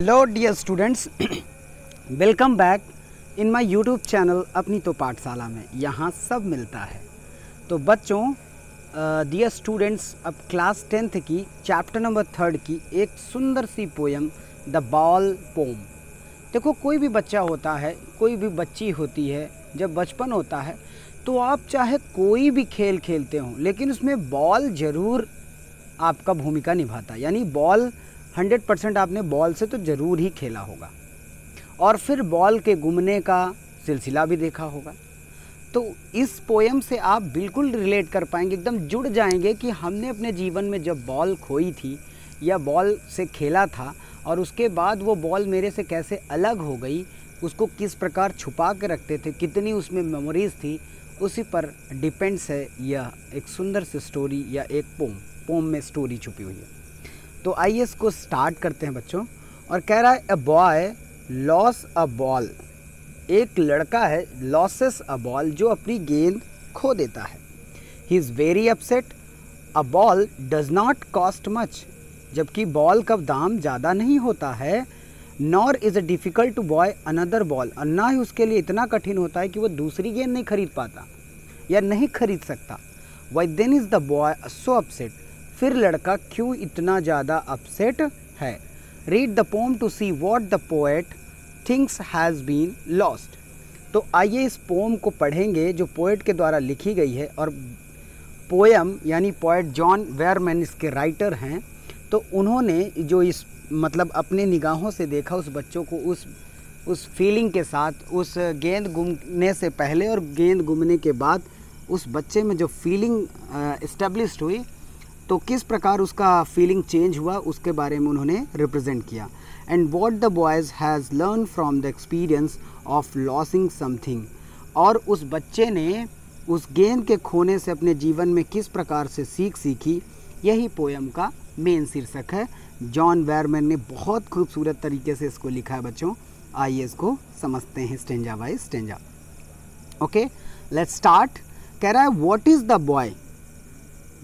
Hello dear students welcome back in my YouTube channel अपनी तो पाठशाला में यहाँ सब मिलता है तो बच्चों डियर स्टूडेंट्स अब क्लास टेंथ की चैप्टर नंबर थर्ड की एक सुंदर सी पोयम द बॉल पोम देखो कोई भी बच्चा होता है कोई भी बच्ची होती है जब बचपन होता है तो आप चाहे कोई भी खेल खेलते हो लेकिन उसमें बॉल ज़रूर आपका भूमिका निभाता है यानी बॉल हंड्रेड परसेंट आपने बॉल से तो ज़रूर ही खेला होगा। और फिर बॉल के घूमने का सिलसिला भी देखा होगा। तो इस पोएम से आप बिल्कुल रिलेट कर पाएँगे, एकदम जुड़ जाएँगे कि हमने अपने जीवन में जब बॉल खोई थी या बॉल से खेला था और उसके बाद वो बॉल मेरे से कैसे अलग हो गई, उसको किस प्रकार छुपा के रखते थे, कितनी उसमें मेमोरीज़ थी, उसी पर डिपेंड्स है यह एक सुंदर सी स्टोरी या एक पोम पोम में स्टोरी छुपी हुई है। तो आइए इसको स्टार्ट करते हैं बच्चों। और कह रहा है a boy loss a ball एक लड़का है लॉसेस अ बॉल जो अपनी गेंद खो देता है। He is very upset a ball does not cost much जबकि बॉल का दाम ज़्यादा नहीं होता है nor is a difficult to buy another ball और ना ही उसके लिए इतना कठिन होता है कि वो दूसरी गेंद नहीं खरीद पाता या नहीं खरीद सकता। Why then is the boy so upset फिर लड़का क्यों इतना ज़्यादा अपसेट है? Read the poem to see what the poet things has been lost तो आइए इस पोम को पढ़ेंगे जो पोएट के द्वारा लिखी गई है और पोएम यानी पोएट जॉन वेयरमैन इसके राइटर हैं। तो उन्होंने जो इस मतलब अपने निगाहों से देखा उस बच्चों को उस उस फीलिंग के साथ, उस गेंद गुमने से पहले और गेंद गुमने के बाद उस बच्चे में जो फीलिंग इस्टेब्लिश हुई तो किस प्रकार उसका फीलिंग चेंज हुआ, उसके बारे में उन्होंने रिप्रेजेंट किया। And what the boys has learn from the experience of losing something और उस बच्चे ने उस गेंद के खोने से अपने जीवन में किस प्रकार से सीख सीखी, यही पोएम का मेन शीर्षक है। जॉन वेयरमैन ने बहुत खूबसूरत तरीके से इसको लिखा है बच्चों। आइए इसको समझते हैं stanza by stanza. Okay let's start कह रहा है what is the boy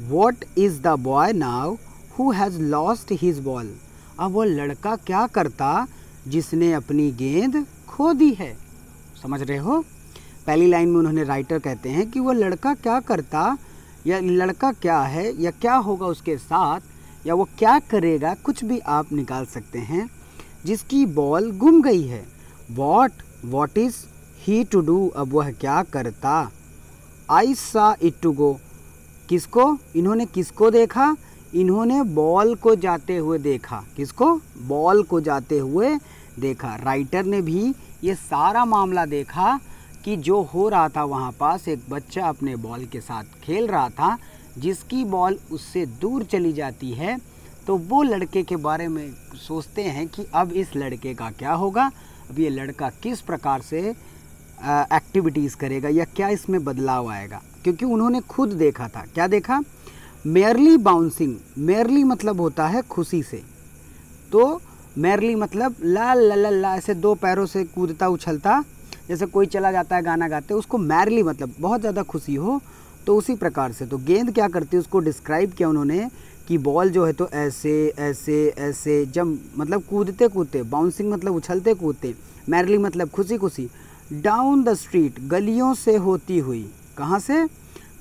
what is the boy now who has lost his ball अब वो लड़का क्या करता जिसने अपनी गेंद खो दी है? समझ रहे हो? पहली लाइन में उन्होंने राइटर कहते हैं कि वो लड़का क्या करता, या लड़का क्या है, या क्या होगा उसके साथ, या वो क्या करेगा, कुछ भी आप निकाल सकते हैं। जिसकी बॉल गुम गई है। What what is he to do अब वह क्या करता? आई सा इट टू गो किसको? इन्होंने किसको देखा? इन्होंने बॉल को जाते हुए देखा। किसको? बॉल को जाते हुए देखा। राइटर ने भी ये सारा मामला देखा कि जो हो रहा था वहाँ पास, एक बच्चा अपने बॉल के साथ खेल रहा था, जिसकी बॉल उससे दूर चली जाती है तो वो लड़के के बारे में सोचते हैं कि अब इस लड़के का क्या होगा? अब ये लड़का किस प्रकार से एक्टिविटीज़ करेगा या क्या इसमें बदलाव आएगा? क्योंकि उन्होंने खुद देखा था। क्या देखा? मेयरली बाउंसिंग मेयरली मतलब होता है खुशी से। तो मेयरली मतलब ला ला ला ला, ऐसे दो पैरों से कूदता, उछलता, जैसे कोई चला जाता है गाना गाते, उसको मैरली मतलब बहुत ज़्यादा खुशी हो तो उसी प्रकार से। तो गेंद क्या करती है, उसको डिस्क्राइब किया उन्होंने कि बॉल जो है तो ऐसे ऐसे ऐसे जब मतलब कूदते कूदते बाउंसिंग मतलब उछलते, कूदते मैरली मतलब खुशी खुशी। डाउन द स्ट्रीट गलियों से होती हुई। कहाँ से?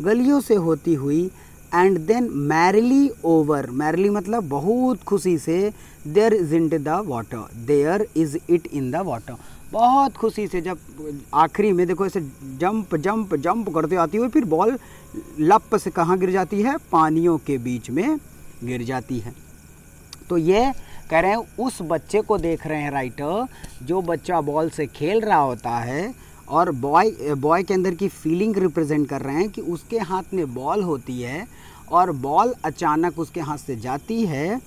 गलियों से होती हुई and then merrily over merrily मतलब बहुत खुशी से there is in the water there is it in the water बहुत खुशी से जब आखिरी में देखो ऐसे जंप जंप जंप करते आती हुई, फिर बॉल लप से कहाँ गिर जाती है? पानियों के बीच में गिर जाती है। तो ये कह रहे हैं, उस बच्चे को देख रहे हैं राइटर जो बच्चा बॉल से खेल रहा होता है और बॉय बॉय के अंदर की फीलिंग रिप्रेजेंट कर रहे हैं कि उसके हाथ में बॉल होती है और बॉल अचानक उसके हाथ से जाती है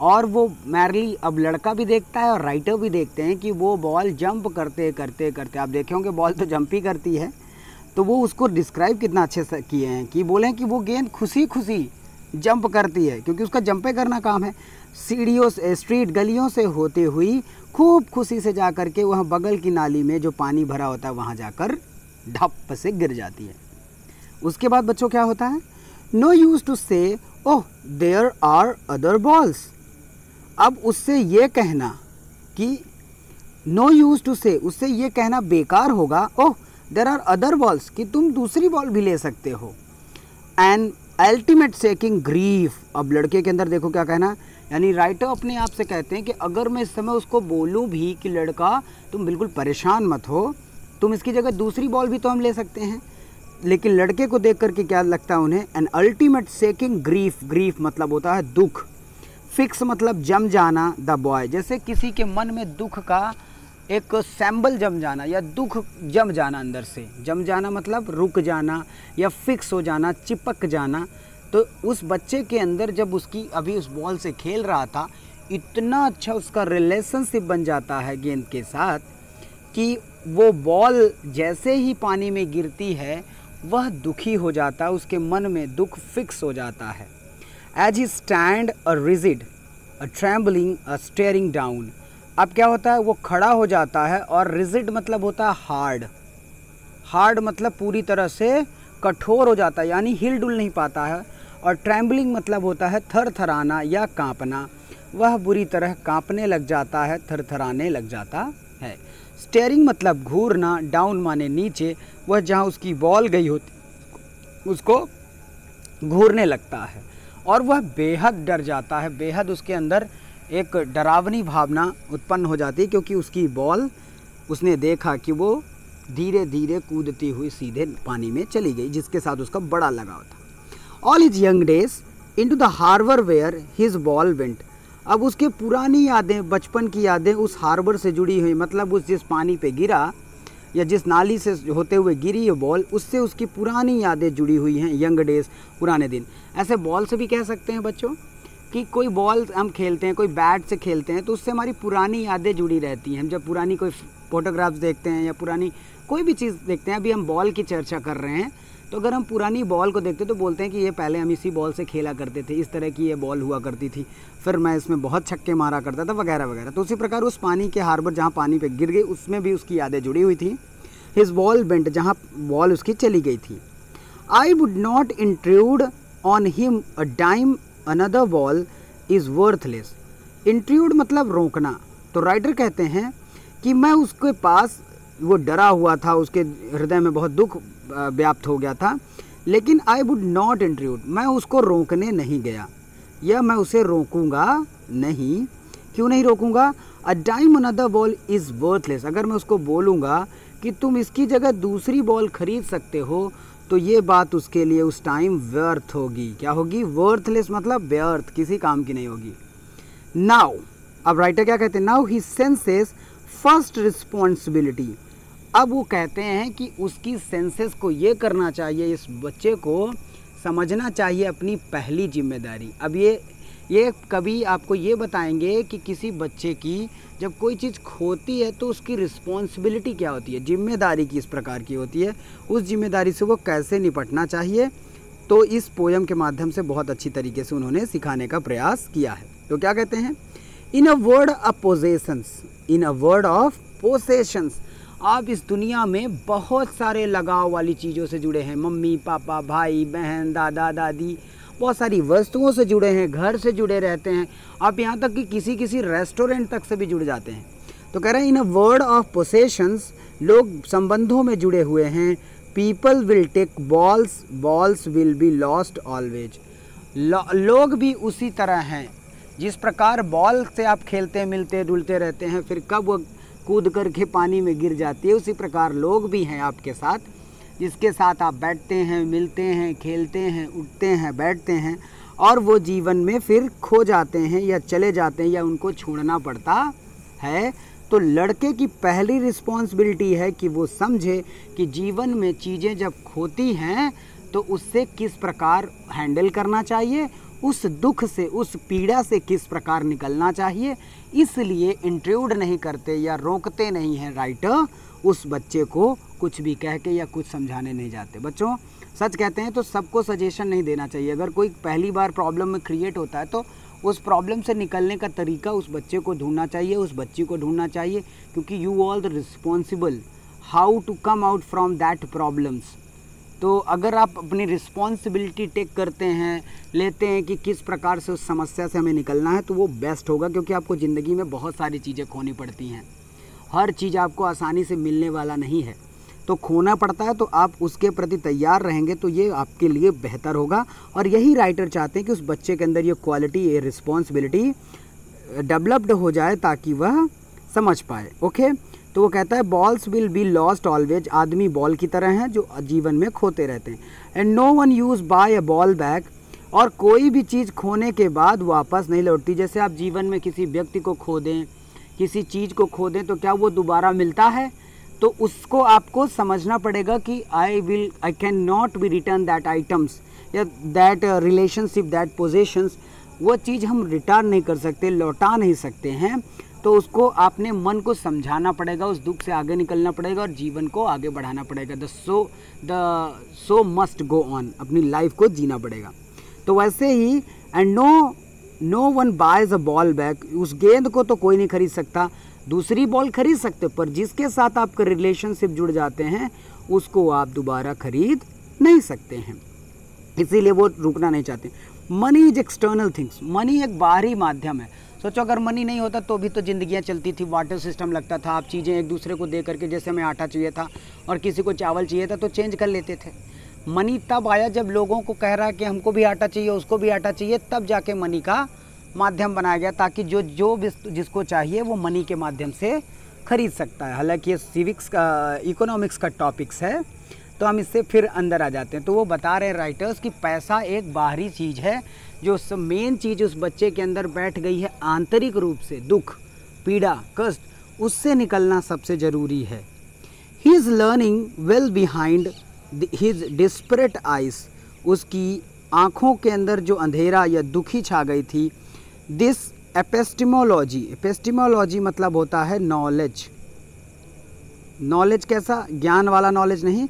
और वो मैरली अब लड़का भी देखता है और राइटर भी देखते हैं कि वो बॉल जंप करते करते करते। आप देखे होंगे बॉल तो जंप ही करती है। तो वो उसको डिस्क्राइब कितना अच्छे से किए हैं कि बोले कि वो गेंद खुशी खुशी जंप करती है, क्योंकि उसका जंपे करना काम है। सीढ़ियों से स्ट्रीट गलियों से होते हुई खूब खुशी से जा कर के वह बगल की नाली में जो पानी भरा होता है, वहाँ जाकर ढप से गिर जाती है। उसके बाद बच्चों क्या होता है? No use to say oh there are other balls अब उससे ये कहना कि नो यूज़ टू से उससे ये कहना बेकार होगा oh there are other balls कि तुम दूसरी बॉल भी ले सकते हो। And ultimate seeking grief. अब लड़के के अंदर देखो क्या कहना। यानी राइटर अपने आप से कहते हैं कि अगर मैं इस समय उसको बोलूँ भी कि लड़का, तुम बिल्कुल परेशान मत हो। तुम इसकी जगह दूसरी बॉल भी तो हम ले सकते हैं। लेकिन लड़के को देख करके क्या लगता है उन्हें? An ultimate seeking grief grief मतलब होता है दुख। फिक्स मतलब जम जाना द बॉय जैसे किसी के मन में दुख का एक सैम्बल जम जाना या दुख जम जाना अंदर से। जम जाना मतलब रुक जाना या फिक्स हो जाना, चिपक जाना। तो उस बच्चे के अंदर जब उसकी अभी उस बॉल से खेल रहा था, इतना अच्छा उसका रिलेशनशिप बन जाता है गेंद के साथ कि वो बॉल जैसे ही पानी में गिरती है, वह दुखी हो जाता है उसके मन में दुख फिक्स हो जाता है। As he stand a rigid a trembling a staring down अब क्या होता है, वो खड़ा हो जाता है और रिजिड मतलब होता है हार्ड। हार्ड मतलब पूरी तरह से कठोर हो जाता है, यानी हिल डुल नहीं पाता है। और ट्रैम्बलिंग मतलब होता है थर थराना या कांपना। वह बुरी तरह कांपने लग जाता है थर थराने लग जाता है। स्टेयरिंग मतलब घूरना, डाउन माने नीचे, वह जहाँ उसकी बॉल गई होती, उसको घूरने लगता है। और वह बेहद डर जाता है, बेहद उसके अंदर एक डरावनी भावना उत्पन्न हो जाती क्योंकि उसकी बॉल उसने देखा कि वो धीरे धीरे कूदती हुई सीधे पानी में चली गई, जिसके साथ उसका बड़ा लगाव था। All his young days into the harbour where his ball went अब उसके पुरानी यादें, बचपन की यादें उस हार्बर से जुड़ी हुई मतलब उस जिस पानी पे गिरा या जिस नाली से होते हुए गिरी ये बॉल उससे उसकी पुरानी यादें जुड़ी हुई हैं यंग डेज़ पुराने दिन। ऐसे बॉल से भी कह सकते हैं बच्चों? कि कोई बॉल हम खेलते हैं, कोई बैट से खेलते हैं तो उससे हमारी पुरानी यादें जुड़ी रहती हैं। हम जब पुरानी कोई फोटोग्राफ्स देखते हैं या पुरानी कोई भी चीज़ देखते हैं, अभी हम बॉल की चर्चा कर रहे हैं तो अगर हम पुरानी बॉल को देखते तो बोलते हैं कि ये पहले हम इसी बॉल से खेला करते थे, इस तरह की ये बॉल हुआ करती थी, फिर मैं इसमें बहुत छक्के मारा करता था, वगैरह वगैरह। तो उसी प्रकार उस पानी के हार्बर जहाँ पानी पे गिर गई, उसमें भी उसकी यादें जुड़ी हुई थी। हिज बॉल बेंट जहाँ बॉल उसकी चली गई थी। I would not intrude on him a dime another ball is worthless intrude मतलब रोकना। तो राइटर कहते हैं कि मैं उसके पास, वो डरा हुआ था, उसके हृदय में बहुत दुख व्याप्त हो गया था, लेकिन आई वुड नॉट इंट्रूड मैं उसको रोकने नहीं गया। या मैं उसे रोकूँगा नहीं। क्यों नहीं रोकूँगा? A dime another ball is worthless अगर मैं उसको बोलूँगा कि तुम इसकी जगह दूसरी बॉल खरीद सकते हो तो ये बात उसके लिए उस टाइम व्यर्थ होगी। क्या होगी? वर्थलेस मतलब व्यर्थ, किसी काम की नहीं होगी। नाउ अब राइटर क्या कहते हैं? Now he senses first responsibility अब वो कहते हैं कि उसकी सेंसेस को ये करना चाहिए, इस बच्चे को समझना चाहिए अपनी पहली ज़िम्मेदारी। अब ये ये कभी आपको ये बताएँगे कि किसी बच्चे की जब कोई चीज़ खोती है तो उसकी रिस्पॉन्सिबिलिटी क्या होती है? ज़िम्मेदारी किस प्रकार की होती है? उस ज़िम्मेदारी से वो कैसे निपटना चाहिए? तो इस पोयम के माध्यम से बहुत अच्छी तरीके से उन्होंने सिखाने का प्रयास किया है। तो क्या कहते हैं? In a word of possessions in a word of possessions आप इस दुनिया में बहुत सारे लगाव वाली चीज़ों से जुड़े हैं। मम्मी, पापा, भाई, बहन, दादा, दादी बहुत सारी वस्तुओं से जुड़े हैं, घर से जुड़े रहते हैं। आप यहाँ तक कि किसी किसी रेस्टोरेंट तक से भी जुड़ जाते हैं। तो कह रहे हैं, इन अ वर्ड ऑफ़ पोसेशंस लोग संबंधों में जुड़े हुए हैं। People will take balls balls will be lost always लोग भी उसी तरह हैं। जिस प्रकार बॉल से आप खेलते, मिलते, डुलते रहते हैं, फिर कब वो कूद करके पानी में गिर जाती है, उसी प्रकार लोग भी हैं आपके साथ। जिसके साथ आप बैठते हैं, मिलते हैं, खेलते हैं, उठते हैं, बैठते हैं और वो जीवन में फिर खो जाते हैं या चले जाते हैं या उनको छोड़ना पड़ता है। तो लड़के की पहली रिस्पॉन्सिबिलिटी है कि वो समझे कि जीवन में चीज़ें जब खोती हैं तो उससे किस प्रकार हैंडल करना चाहिए, उस दुख से, उस पीड़ा से किस प्रकार निकलना चाहिए। इसलिए इंट्रूड नहीं करते या रोकते नहीं हैं राइटर उस बच्चे को। कुछ भी कह के या कुछ समझाने नहीं जाते। बच्चों, सच कहते हैं तो सबको सजेशन नहीं देना चाहिए। अगर कोई पहली बार प्रॉब्लम में क्रिएट होता है तो उस प्रॉब्लम से निकलने का तरीका उस बच्चे को ढूंढना चाहिए, उस बच्ची को ढूंढना चाहिए, क्योंकि you all the responsible how to come out from that problems तो अगर आप अपनी रिस्पॉन्सिबिलिटी टेक करते हैं, लेते हैं कि किस प्रकार से उस समस्या से हमें निकलना है तो वो बेस्ट होगा, क्योंकि आपको ज़िंदगी में बहुत सारी चीज़ें खोनी पड़ती हैं। हर चीज़ आपको आसानी से मिलने वाला नहीं है। तो खोना पड़ता है तो आप उसके प्रति तैयार रहेंगे तो ये आपके लिए बेहतर होगा। और यही राइटर चाहते हैं कि उस बच्चे के अंदर ये क्वालिटी ये रिस्पॉन्सिबिलिटी डेवलप्ड हो जाए ताकि वह समझ पाए ओके तो वो कहता है balls will be lost always आदमी बॉल की तरह हैं जो जीवन में खोते रहते हैं। And no one use buy a ball back और कोई भी चीज़ खोने के बाद वापस नहीं लौटती। जैसे आप जीवन में किसी व्यक्ति को खो दें किसी चीज़ को खो दें तो क्या वो दोबारा मिलता है? तो उसको आपको समझना पड़ेगा कि I will I can not be return that items या दैट रिलेशनशिप दैट पोजेशंस वो चीज़ हम रिटर्न नहीं कर सकते, लौटा नहीं सकते हैं। तो उसको आपने मन को समझाना पड़ेगा, उस दुख से आगे निकलना पड़ेगा और जीवन को आगे बढ़ाना पड़ेगा। The show the show must go on अपनी लाइफ को जीना पड़ेगा। तो वैसे ही and no no one buys a ball back उस गेंद को तो कोई नहीं खरीद सकता। दूसरी बॉल खरीद सकते हो, पर जिसके साथ आपके रिलेशनशिप जुड़ जाते हैं, उसको आप दोबारा खरीद नहीं सकते हैं। इसीलिए वो रुकना नहीं चाहते। Money is external things money एक बाहरी माध्यम है। सोचो, अगर मनी नहीं होता तो भी तो ज़िंदगियाँ चलती थी। वाटर सिस्टम लगता था। आप चीज़ें एक दूसरे को दे करके, जैसे हमें आटा चाहिए था और किसी को चावल चाहिए था तो चेंज कर लेते थे। मनी तब आया जब लोगों को कह रहा है कि हमको भी आटा चाहिए, उसको भी आटा चाहिए, तब जाके मनी का माध्यम बनाया गया ताकि जो जो जिसको चाहिए वो मनी के माध्यम से खरीद सकता है। हालाँकि ये सिविक्स का इकोनॉमिक्स का टॉपिक्स है तो हम इससे फिर अंदर आ जाते हैं। तो वो बता रहे हैं राइटर्स कि पैसा एक बाहरी चीज़ है, जो मेन चीज़ उस बच्चे के अंदर बैठ गई है आंतरिक रूप से, दुख, पीड़ा, कष्ट, उससे निकलना सबसे ज़रूरी है। He is learning well behind his desperate eyes उसकी आँखों के अंदर जो अंधेरा या दुखी छा गई थी दिस एपेस्टिमोलॉजी एपेस्टिमोलॉजी मतलब होता है नॉलेज नॉलेज कैसा? ज्ञान वाला नॉलेज नहीं,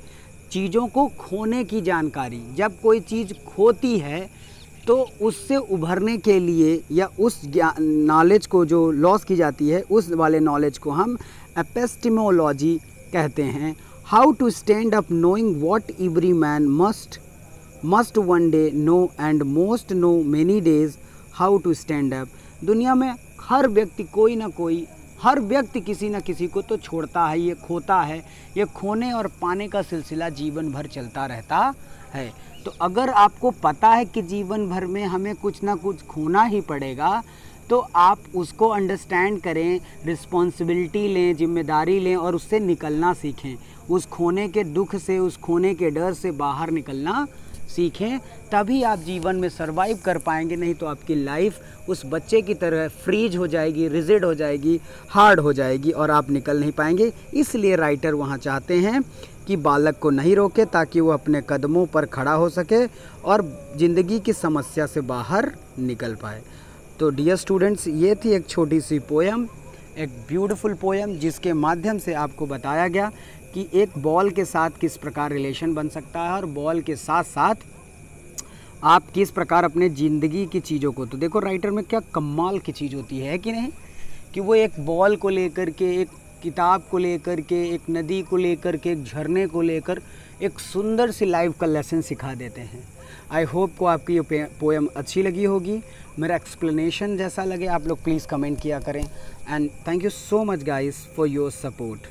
चीज़ों को खोने की जानकारी. जब कोई चीज़ खोती है तो उससे उभरने के लिए या उस नॉलेज को जो लॉस की जाती है, उस वाले नॉलेज को हम एपेस्टिमोलॉजी कहते हैं. How to stand up knowing what every man must must one day know and most know many days how to stand up दुनिया में हर व्यक्ति कोई ना कोई, हर व्यक्ति किसी न किसी को तो छोड़ता है, ये खोता है। ये खोने और पाने का सिलसिला जीवन भर चलता रहता है। तो अगर आपको पता है कि जीवन भर में हमें कुछ ना कुछ खोना ही पड़ेगा तो आप उसको अंडरस्टैंड करें रिस्पॉन्सिबिलिटी लें, ज़िम्मेदारी लें और उससे निकलना सीखें। उस खोने के दुख से, उस खोने के डर से बाहर निकलना सीखें, तभी आप जीवन में सरवाइव कर पाएँगे, नहीं तो आपकी लाइफ उस बच्चे की तरह फ्रीज हो जाएगी रिजिड हो जाएगी हार्ड हो जाएगी और आप निकल नहीं पाएँगे। इसलिए राइटर वहाँ चाहते हैं कि बालक को नहीं रोके, ताकि वो अपने कदमों पर खड़ा हो सके और ज़िंदगी की समस्या से बाहर निकल पाए। तो डियर स्टूडेंट्स ये थी एक छोटी सी पोएम एक ब्यूटीफुल पोएम जिसके माध्यम से आपको बताया गया कि एक बॉल के साथ किस प्रकार रिलेशन बन सकता है और बॉल के साथ साथ आप किस प्रकार अपने ज़िंदगी की चीज़ों को तो देखो राइटर में क्या कमाल की चीज़ होती है कि नहीं? कि वो एक बॉल को लेकर के, एक किताब को लेकर के, एक नदी को लेकर के, एक झरने को लेकर एक सुंदर सी लाइफ का लेसन सिखा देते हैं। आई होप को आपकी ये पोएम अच्छी लगी होगी। मेरा एक्सप्लेनेशन जैसा लगे, आप लोग प्लीज़ कमेंट किया करें। And thank you so much guys for your support